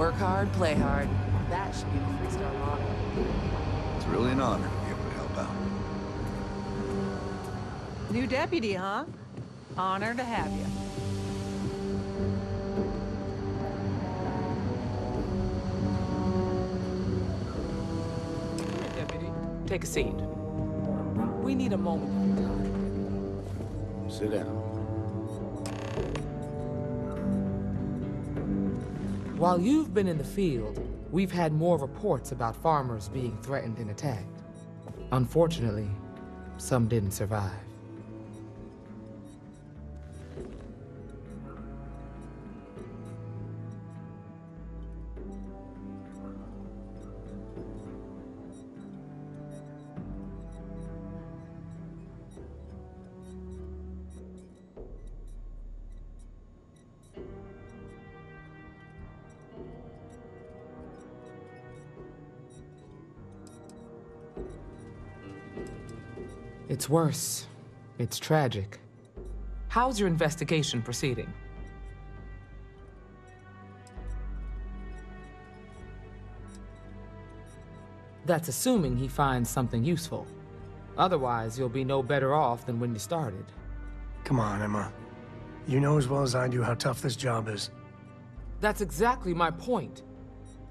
Work hard, play hard. That should be the Freestar motto. It's really an honor to be able to help out. New deputy, huh? Honor to have you. Here, deputy. Take a seat. We need a moment of your time. Sit down. While you've been in the field, we've had more reports about farmers being threatened and attacked. Unfortunately, some didn't survive. It's worse. It's tragic. How's your investigation proceeding? That's assuming he finds something useful. Otherwise, you'll be no better off than when you started. Come on, Emma. You know as well as I do how tough this job is. That's exactly my point.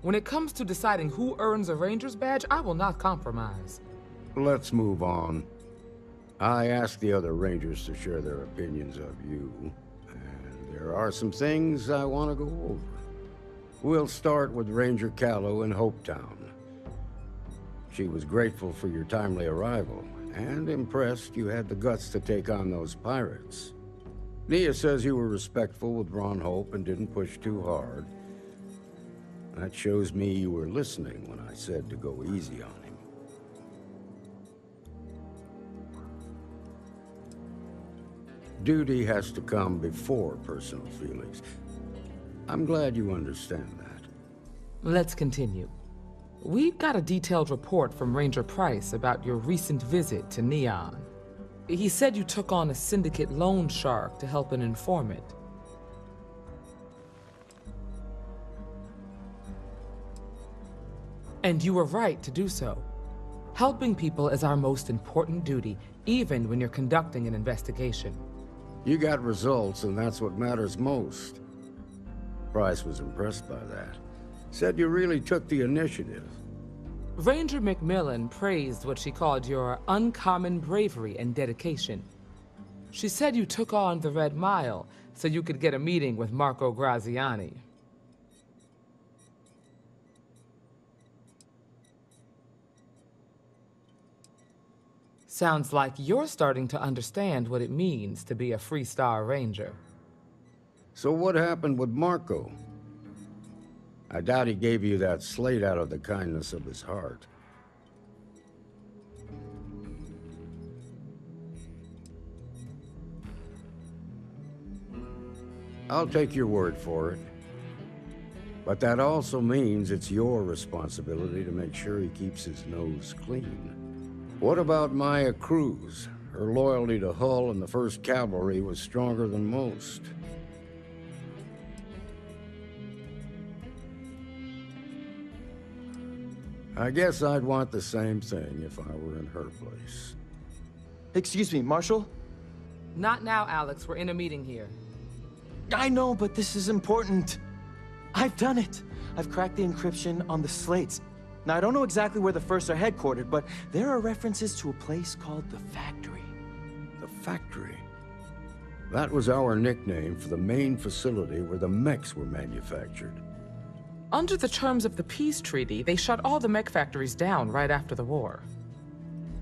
When it comes to deciding who earns a Ranger's badge, I will not compromise. Let's move on. I asked the other Rangers to share their opinions of you, and there are some things I want to go over. We'll start with Ranger Callow in Hopetown. She was grateful for your timely arrival, and impressed you had the guts to take on those pirates. Nia says you were respectful with Ron Hope and didn't push too hard. That shows me you were listening when I said to go easy on Duty has to come before personal feelings. I'm glad you understand that. Let's continue. We've got a detailed report from Ranger Price about your recent visit to Neon. He said you took on a syndicate loan shark to help an informant. And you were right to do so. Helping people is our most important duty, even when you're conducting an investigation. You got results, and that's what matters most. Price was impressed by that. Said you really took the initiative. Ranger McMillan praised what she called your uncommon bravery and dedication. She said you took on the Red Mile so you could get a meeting with Marco Graziani. Sounds like you're starting to understand what it means to be a Freestar Ranger. So what happened with Marco? I doubt he gave you that slate out of the kindness of his heart. I'll take your word for it. But that also means it's your responsibility to make sure he keeps his nose clean. What about Maya Cruz? Her loyalty to Hull and the 1st Cavalry was stronger than most. I guess I'd want the same thing if I were in her place. Excuse me, Marshal? Not now, Alex. We're in a meeting here. I know, but this is important. I've done it. I've cracked the encryption on the slates. Now, I don't know exactly where the First are headquartered, but there are references to a place called the Factory. The factory? That was our nickname for the main facility where the mechs were manufactured. Under the terms of the peace treaty, they shut all the mech factories down right after the war.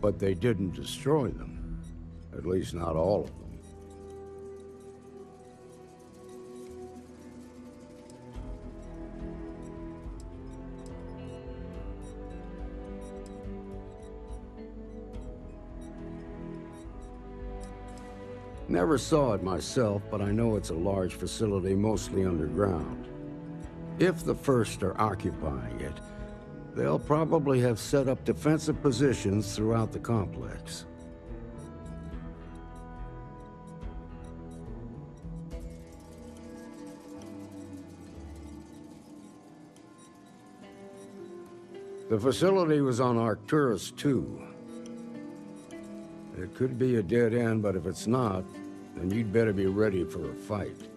But they didn't destroy them. At least not all of them. Never saw it myself, but I know it's a large facility mostly underground. If the First are occupying it, they'll probably have set up defensive positions throughout the complex. The facility was on Arcturus 2. It could be a dead end, but if it's not, then you'd better be ready for a fight.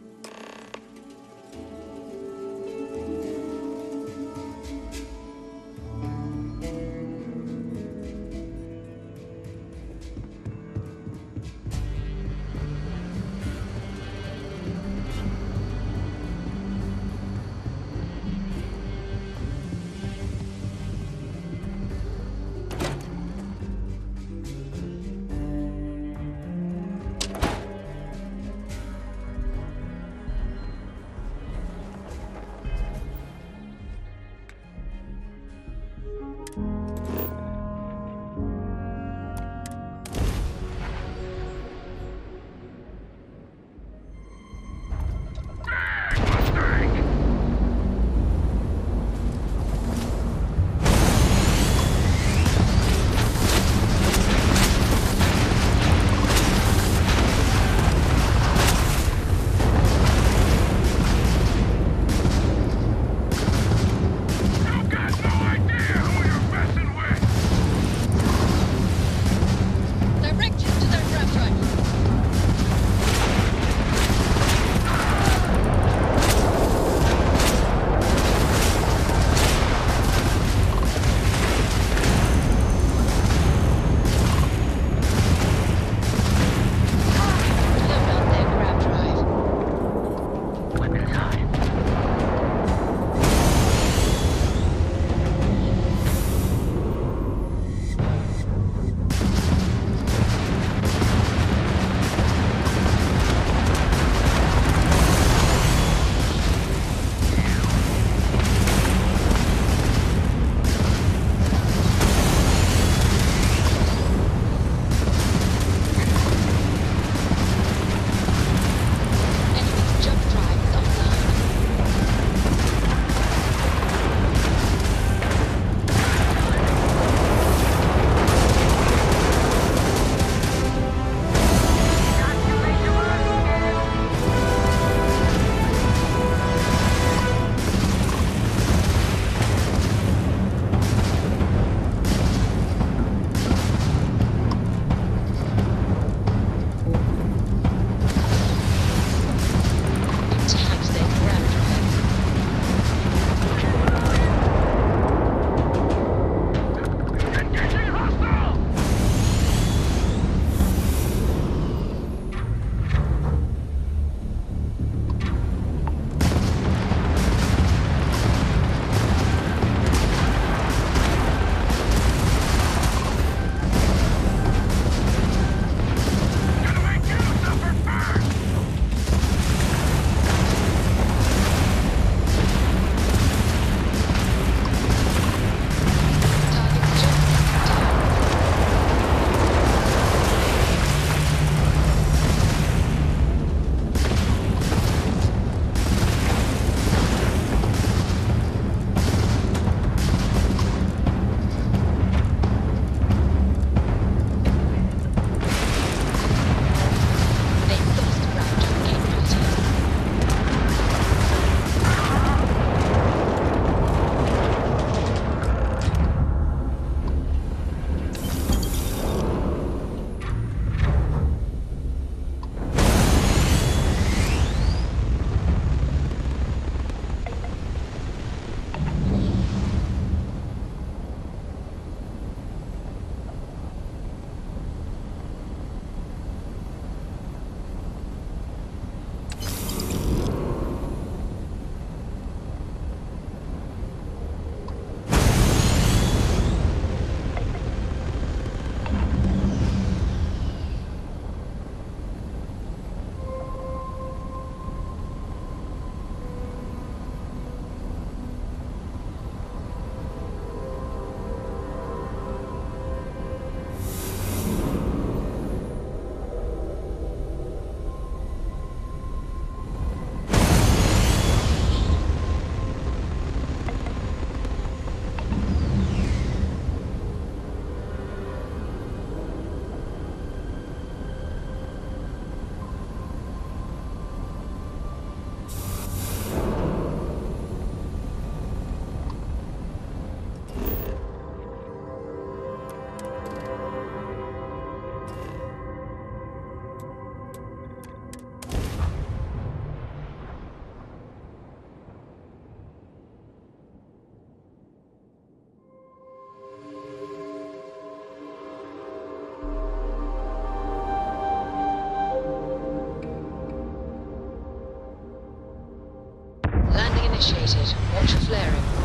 Initiated. Watch flaring.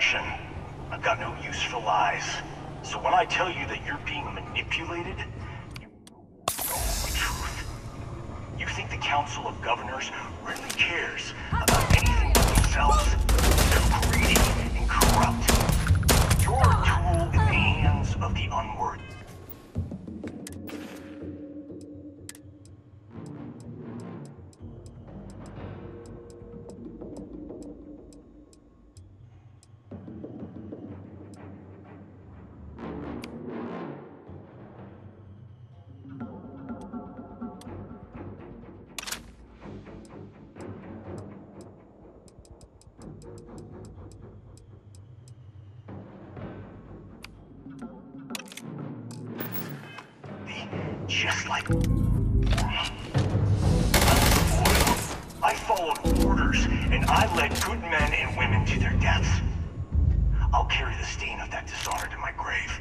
Action. I've got no use for lies. So when I tell you that you're being manipulated, Just like... I followed orders, and I led good men and women to their deaths. I'll carry the stain of that dishonor to my grave.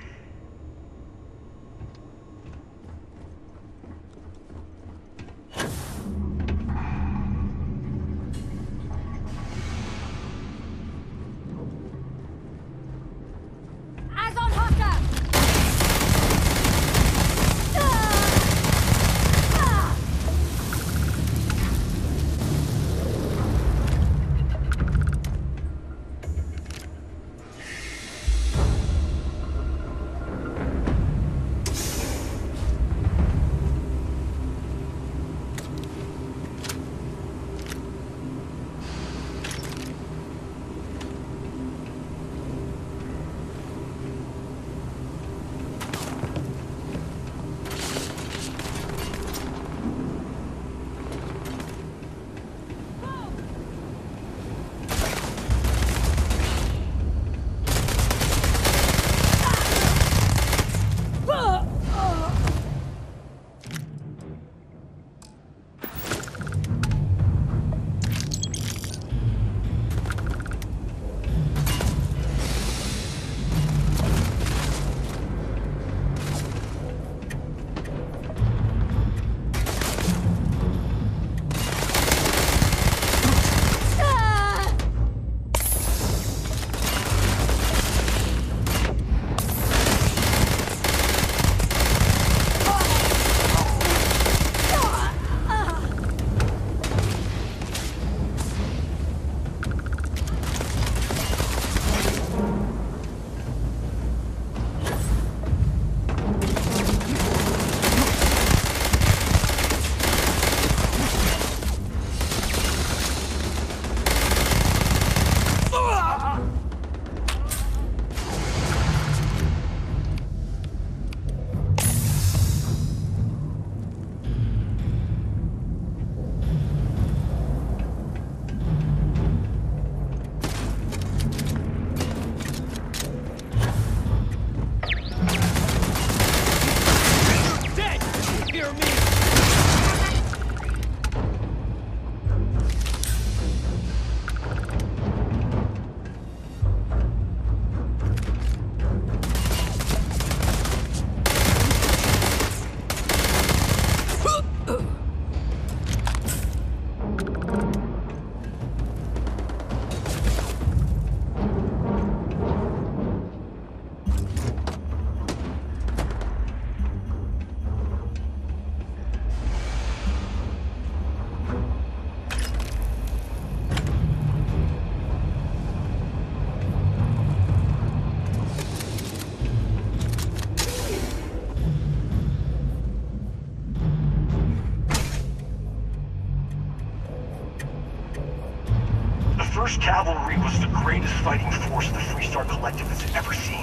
Cavalry was the greatest fighting force the Freestar Collective has ever seen.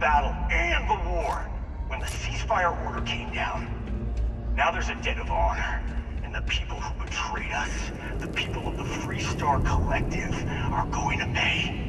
Battle and the war when the ceasefire order came down. Now there's a debt of honor, and the people who betrayed us, the people of the Freestar Collective, are going to pay.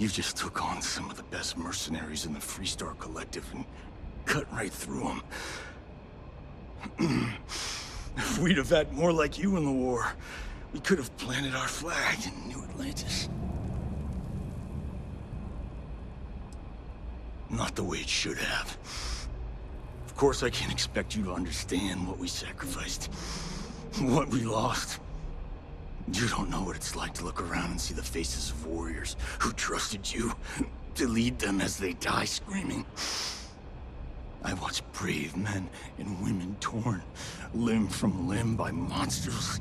You just took on some of the best mercenaries in the Freestar Collective and cut right through them. if we'd have had more like you in the war, we could have planted our flag in New Atlantis. Not the way it should have. Of course, I can't expect you to understand what we sacrificed, what we lost. You don't know what it's like to look around and see the faces of warriors who trusted you to lead them as they die screaming. I watched brave men and women torn limb from limb by monsters.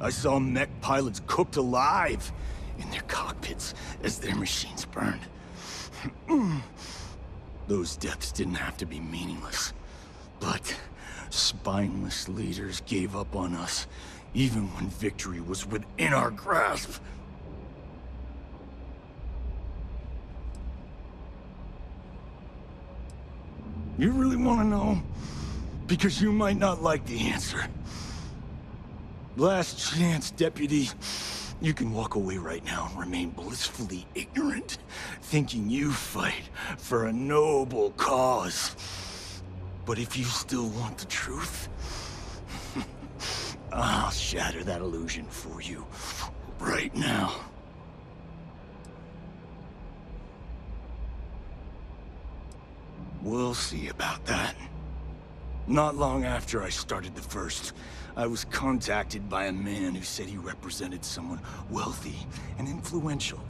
I saw mech pilots cooked alive in their cockpits as their machines burned. Those deaths didn't have to be meaningless. But spineless leaders gave up on us, even when victory was within our grasp. You really want to know? Because you might not like the answer. Last chance, Deputy. You can walk away right now and remain blissfully ignorant, thinking you fight for a noble cause. But if you still want the truth, I'll shatter that illusion for you right now. We'll see about that. Not long after I started the First, I was contacted by a man who said he represented someone wealthy and influential.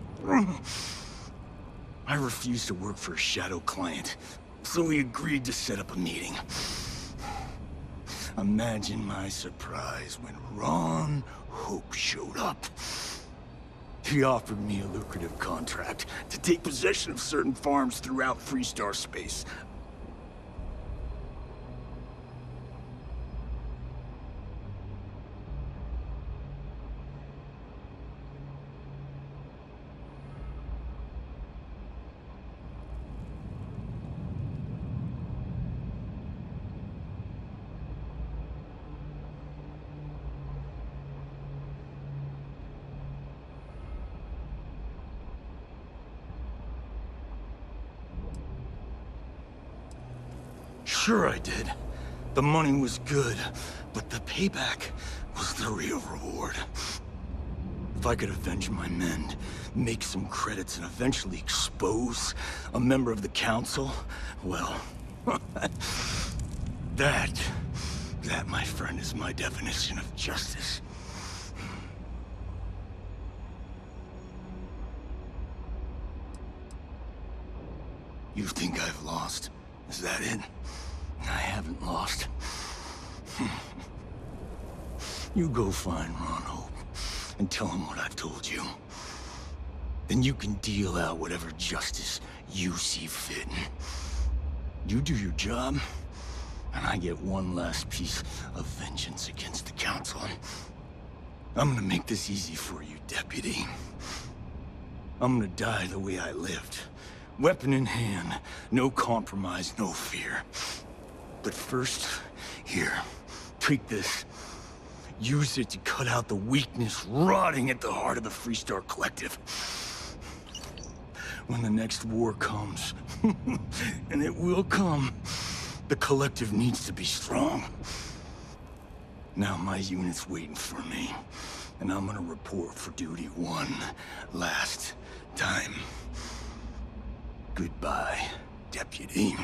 I refused to work for a shadow client, so we agreed to set up a meeting. Imagine my surprise when Ron Hope showed up. He offered me a lucrative contract to take possession of certain farms throughout Freestar space. Sure I did. The money was good, but the payback was the real reward. If I could avenge my men, make some credits, and eventually expose a member of the Council, well... that... That, my friend, is my definition of justice. You think I've lost? Is that it? I haven't lost. you go find Ron Hope and tell him what I've told you. Then you can deal out whatever justice you see fit. You do your job, and I get one last piece of vengeance against the Council. I'm gonna make this easy for you, Deputy. I'm gonna die the way I lived. Weapon in hand, no compromise, no fear. But first, here, take this. Use it to cut out the weakness rotting at the heart of the Freestar Collective. When the next war comes, and it will come, the Collective needs to be strong. Now my unit's waiting for me, and I'm gonna report for duty one last time. Goodbye, Deputy.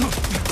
Oh, my God.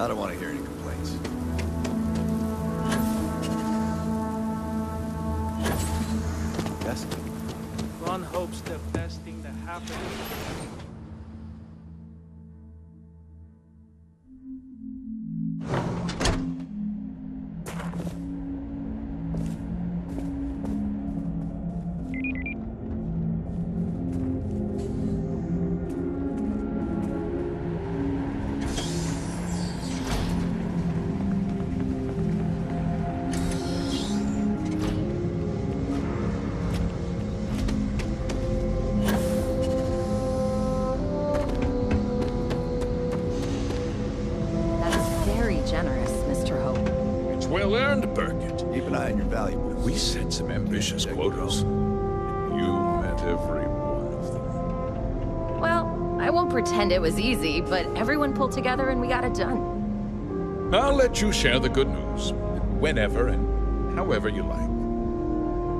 I don't want to hear any We set some ambitious quotas. You met every one of them. Well, I won't pretend it was easy, but everyone pulled together and we got it done. I'll let you share the good news. Whenever and however you like.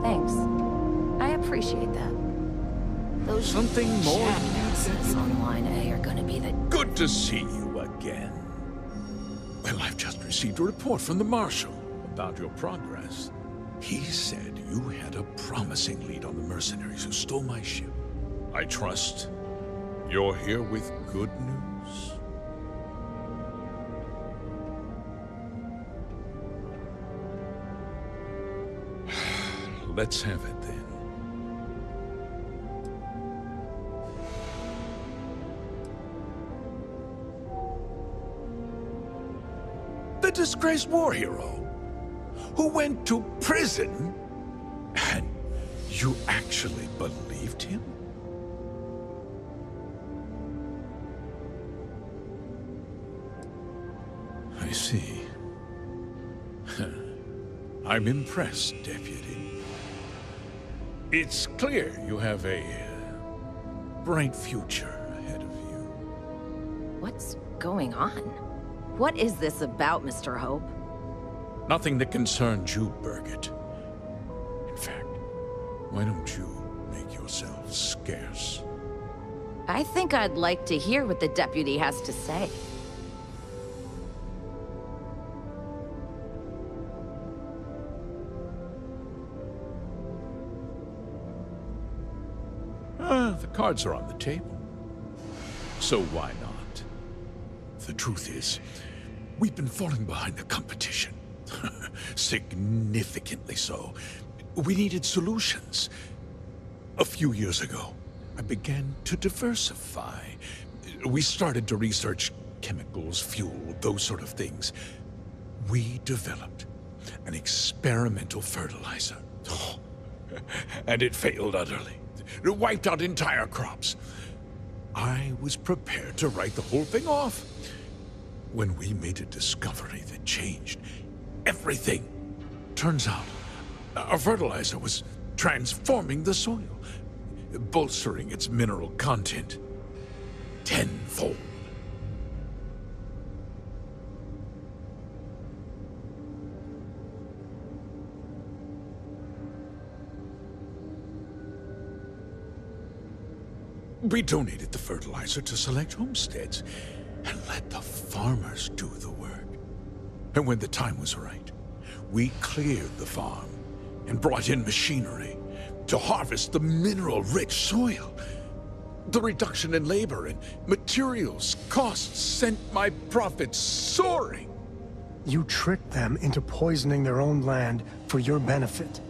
Thanks. I appreciate that. Those Something more jackasses on line A eh, are gonna be the Good to see you again. Well, I've just received a report from the Marshal about your progress. He said you had a promising lead on the mercenaries who stole my ship. I trust you're here with good news. Let's have it then. The disgraced war hero who went to prison and you actually believed him? I see. I'm impressed, Deputy. It's clear you have a uh, bright future ahead of you. What's going on? What is this about, Mr. Hope? Nothing that concerns you, Burgett. In fact, why don't you make yourself scarce? I think I'd like to hear what the deputy has to say. Ah, the cards are on the table. So why not? The truth is, we've been falling behind the competition. Significantly so. We needed solutions. A few years ago, I began to diversify. We started to research chemicals, fuel, those sort of things. We developed an experimental fertilizer. and it failed utterly. It wiped out entire crops. I was prepared to write the whole thing off when we made a discovery that changed everything. Turns out, our fertilizer was transforming the soil, bolstering its mineral content tenfold. We donated the fertilizer to select homesteads and let the farmers do the work. And when the time was right, we cleared the farm and brought in machinery to harvest the mineral-rich soil. The reduction in labor and materials costs sent my profits soaring. You tricked them into poisoning their own land for your benefit.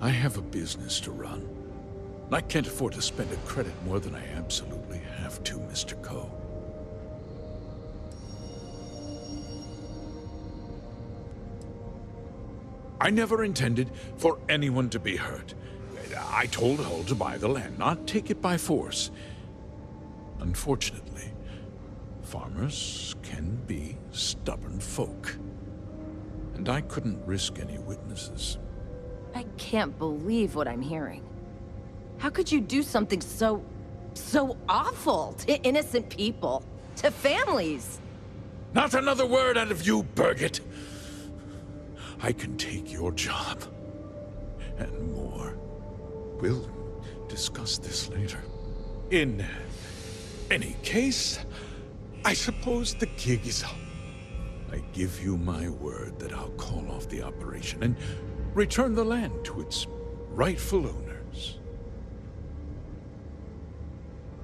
I have a business to run. I can't afford to spend a credit more than I absolutely have to, Mr. Coe. I never intended for anyone to be hurt. I told Hull to buy the land, not take it by force. Unfortunately, farmers can be stubborn folk. And I couldn't risk any witnesses. I can't believe what I'm hearing. How could you do something so... so awful to innocent people? To families? Not another word out of you, Burgett! I can take your job. And more. We'll discuss this later. In any case, I suppose the gig is up. I give you my word that I'll call off the operation and return the land to its rightful owners.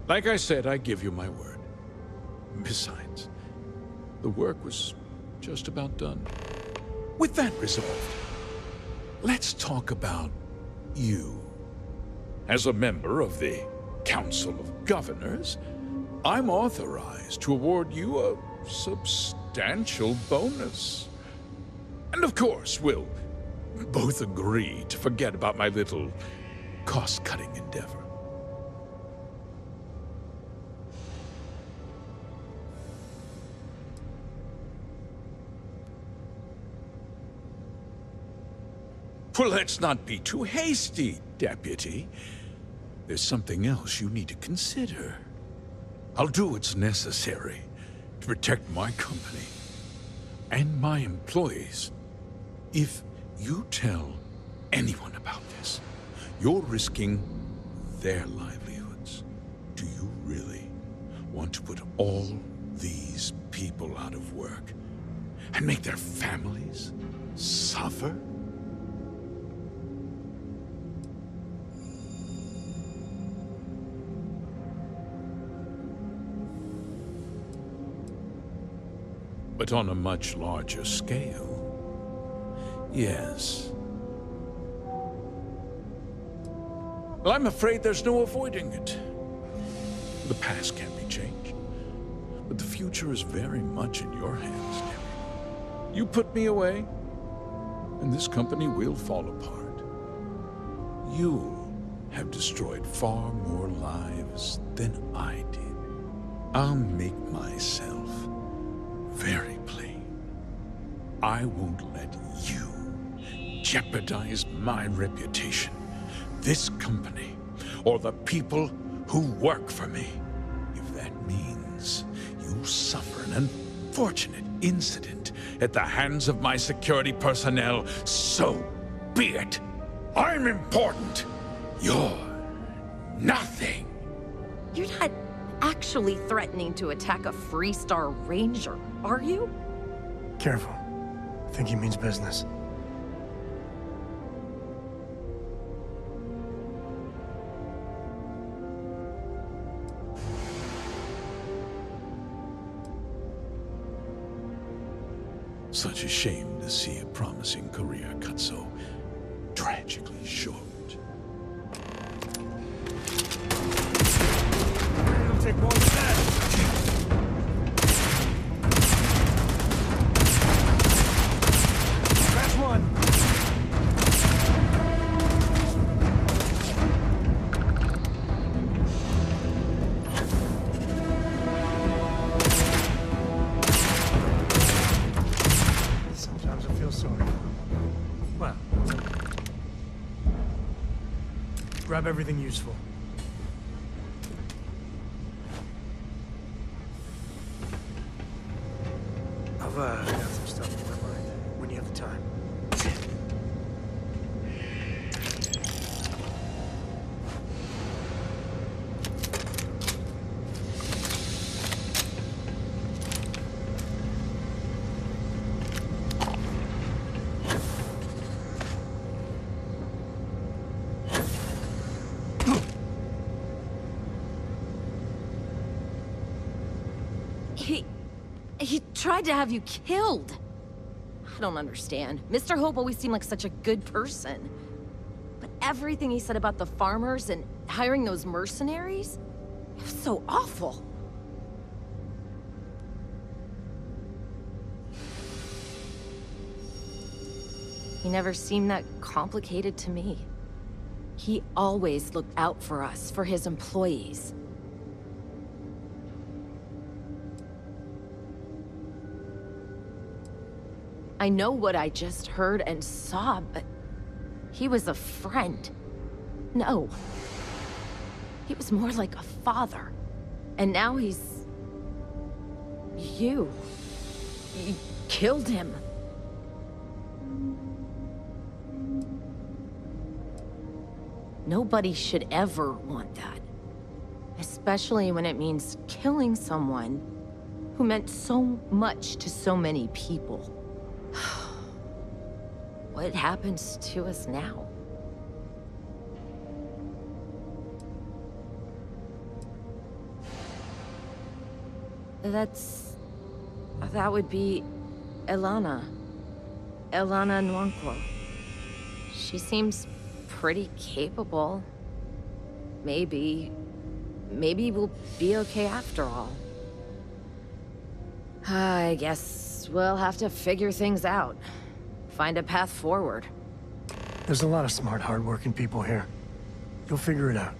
Like I said, I give you my word. Besides, the work was just about done. With that resolved, let's talk about you. As a member of the Council of Governors, I'm authorized to award you a substantial bonus. And of course, we'll both agree to forget about my little cost-cutting endeavor. Well, let's not be too hasty, Deputy. There's something else you need to consider. I'll do what's necessary to protect my company and my employees. If you tell anyone about this, you're risking their livelihoods. Do you really want to put all these people out of work and make their families suffer? But on a much larger scale, yes. Well, I'm afraid there's no avoiding it. The past can't be changed, but the future is very much in your hands, Deputy. You put me away, and this company will fall apart. You'll have destroyed far more lives than I did. I'll make myself very plain. I won't let you jeopardize my reputation, this company, or the people who work for me. If that means you suffer an unfortunate incident at the hands of my security personnel, so be it. I'm important. You're nothing. You're not actually threatening to attack a Freestar Ranger, are you? Careful. I think he means business. Such a shame to see a promising career cut so tragically short. Grab everything useful. Tried to have you killed. I don't understand. Mr. Hope always seemed like such a good person. But everything he said about the farmers and hiring those mercenaries... It was so awful. He never seemed that complicated to me. He always looked out for us, for his employees. I know what I just heard and saw, but he was a friend. No. He was more like a father. And now he's... You. You killed him. Nobody should ever want that. Especially when it means killing someone who meant so much to so many people. What happens to us now? That's... That would be... Elana. Elana Nwangwo. She seems pretty capable. Maybe... Maybe we'll be okay after all. I guess we'll have to figure things out. Find a path forward. There's a lot of smart, hardworking people here. You'll figure it out.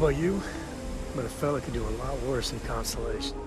About you, But a fella could do a lot worse than Constellation.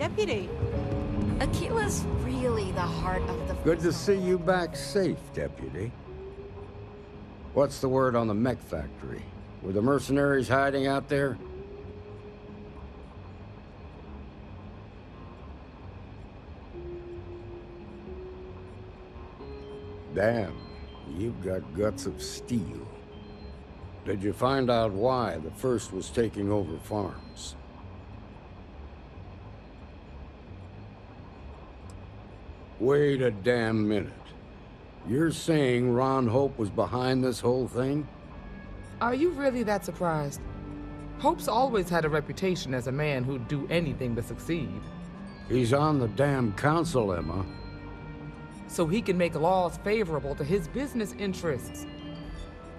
Deputy. Akila's really the heart of the... Good to see you back safe, Deputy. What's the word on the mech factory? Were the mercenaries hiding out there? Damn, you've got guts of steel. Did you find out why the first was taking over farms? Wait a damn minute. You're saying Ron Hope was behind this whole thing? Are you really that surprised? Hope's always had a reputation as a man who'd do anything to succeed. He's on the damn council, Emma. So he can make laws favorable to his business interests.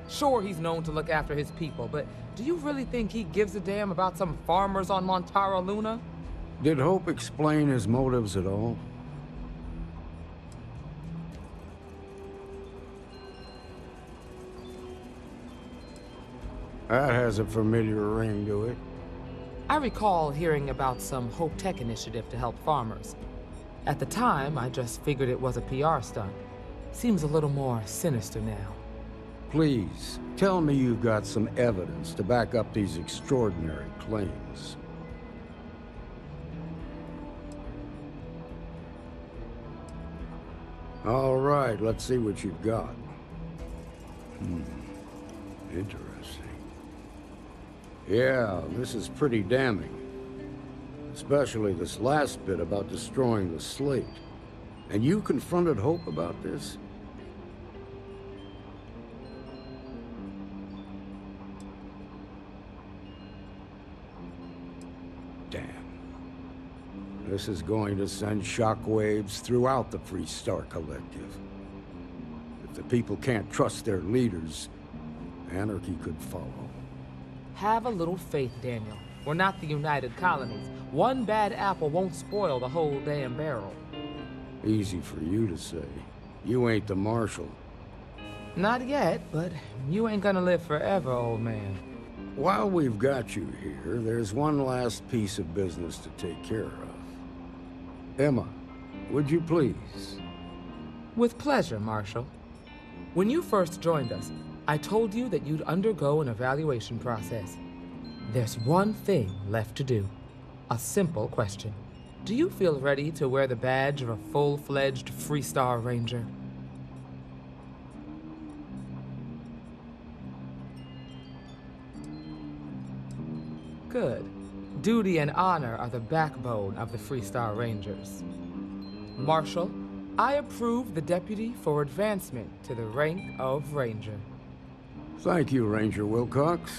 Sure, he's known to look after his people, but do you really think he gives a damn about some farmers on Montara Luna? Did Hope explain his motives at all? That has a familiar ring to it. I recall hearing about some Hope Tech initiative to help farmers. At the time, I just figured it was a PR stunt. Seems a little more sinister now. Please, tell me you've got some evidence to back up these extraordinary claims. All right, let's see what you've got. Hmm. Interesting. Yeah, this is pretty damning. Especially this last bit about destroying the slate. And you confronted Hope about this? Damn. This is going to send shockwaves throughout the Freestar Collective. If the people can't trust their leaders, anarchy could follow. Have a little faith, Daniel. We're not the United Colonies. One bad apple won't spoil the whole damn barrel. Easy for you to say. You ain't the Marshal. Not yet, but you ain't gonna live forever, old man. While we've got you here, there's one last piece of business to take care of. Emma, would you please? With pleasure, Marshal. When you first joined us, I told you that you'd undergo an evaluation process. There's one thing left to do. A simple question. Do you feel ready to wear the badge of a full-fledged Freestar Ranger? Good. Duty and honor are the backbone of the Freestar Rangers. Marshal, I approve the deputy for advancement to the rank of Ranger. Thank you, Ranger Wilcox.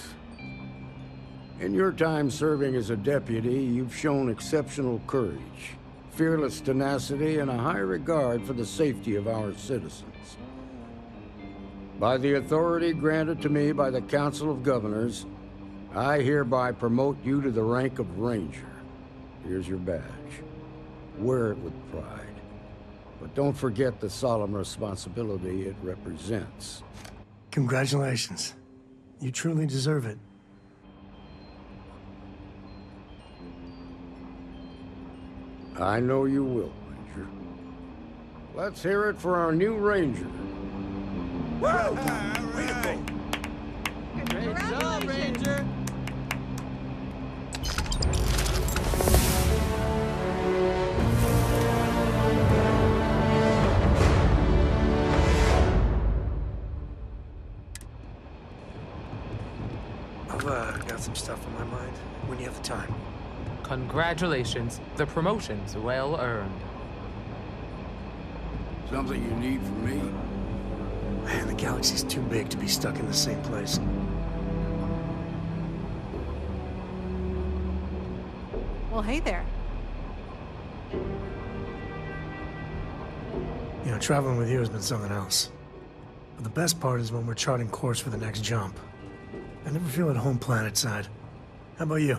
In your time serving as a deputy, you've shown exceptional courage, fearless tenacity, and a high regard for the safety of our citizens. By the authority granted to me by the Council of Governors, I hereby promote you to the rank of Ranger. Here's your badge. Wear it with pride. But don't forget the solemn responsibility it represents. Congratulations. You truly deserve it. I know you will, Ranger. Let's hear it for our new Ranger. Great job, Ranger! Congratulations. The promotion's well earned. Something you need from me? Man, the galaxy's too big to be stuck in the same place. Well, hey there. You know, traveling with you has been something else. But the best part is when we're charting course for the next jump. I never feel at home planet side. How about you?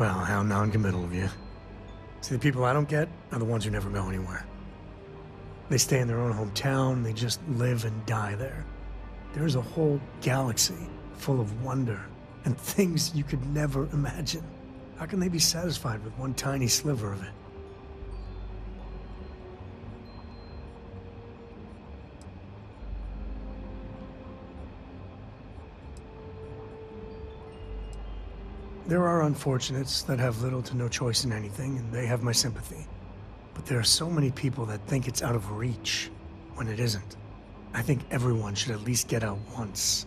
Well, how non-committal of you. See, the people I don't get are the ones who never go anywhere. They stay in their own hometown, they just live and die there. There's a whole galaxy full of wonder and things you could never imagine. How can they be satisfied with one tiny sliver of it? There are unfortunates that have little to no choice in anything, and they have my sympathy. But there are so many people that think it's out of reach when it isn't. I think everyone should at least get out once.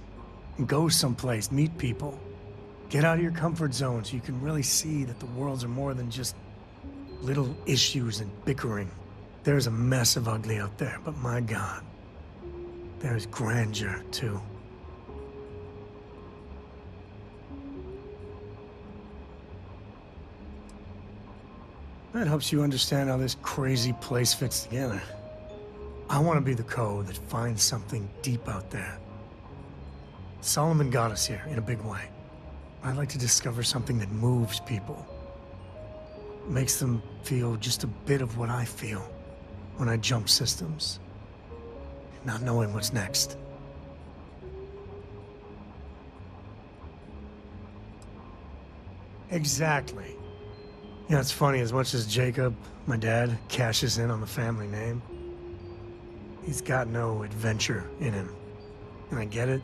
And go someplace, meet people. Get out of your comfort zone so you can really see that the worlds are more than just little issues and bickering. There's a mess of ugly out there, but my god, there's grandeur too. That helps you understand how this crazy place fits together. I want to be the Coe that finds something deep out there. Solomon got us here in a big way. I'd like to discover something that moves people. Makes them feel just a bit of what I feel when I jump systems. Not knowing what's next. Exactly. Know, it's funny, as much as Jacob, my dad, cashes in on the family name, he's got no adventure in him. And I get it.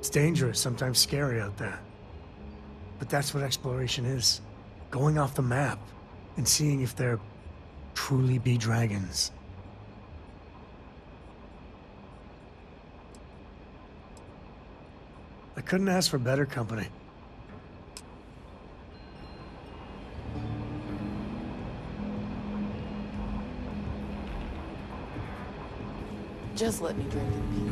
It's dangerous, sometimes scary out there. But that's what exploration is. Going off the map and seeing if there truly be dragons. I couldn't ask for better company. Just let me drink in peace.